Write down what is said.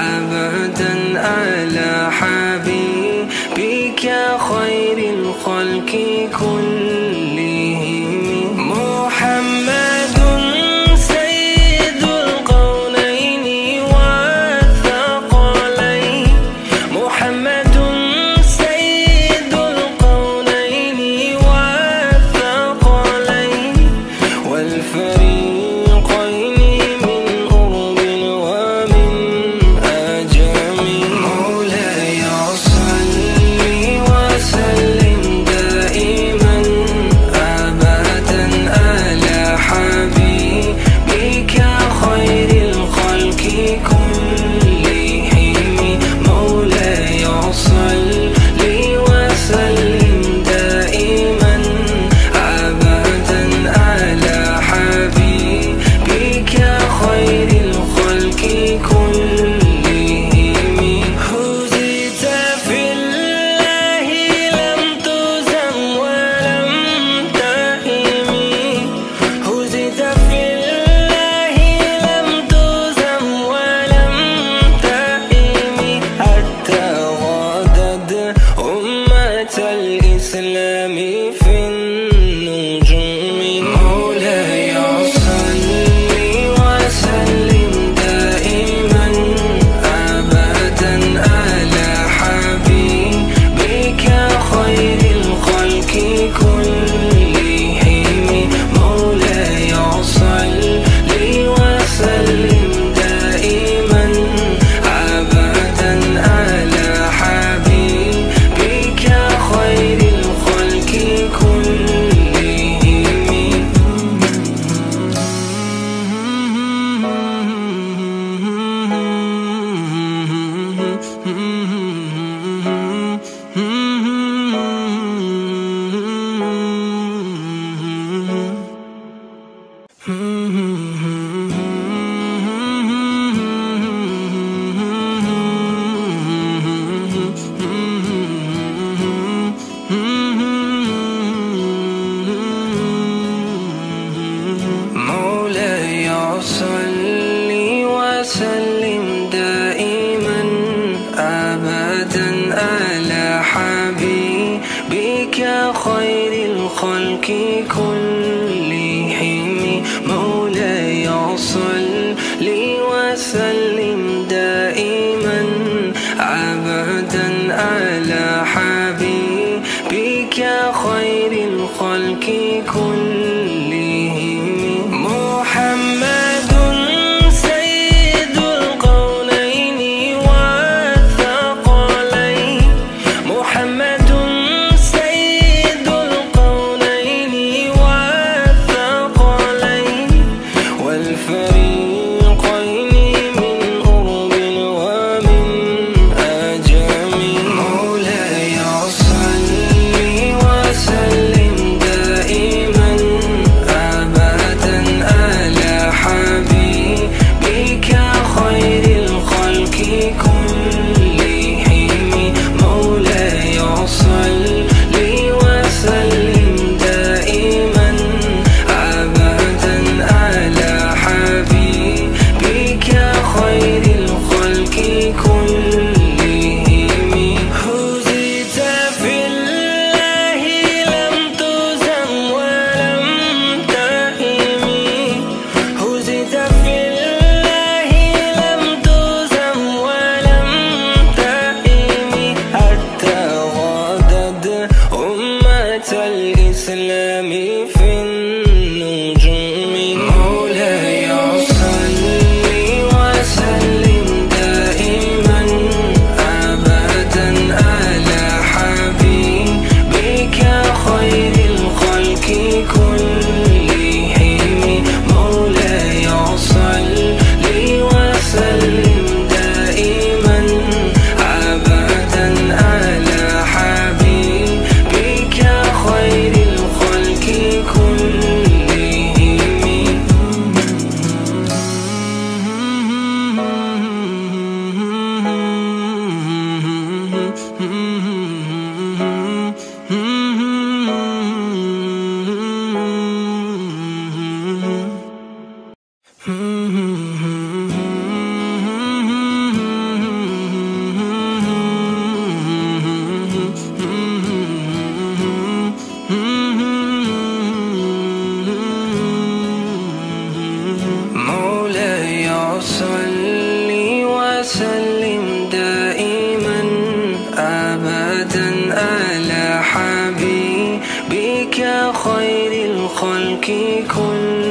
عبدا على حبيبك خير الخلق كله الإسلام في النار لي وسلم دائما عبدا على حبيبك خير الخلق كل mm-hmm. คนกี่คน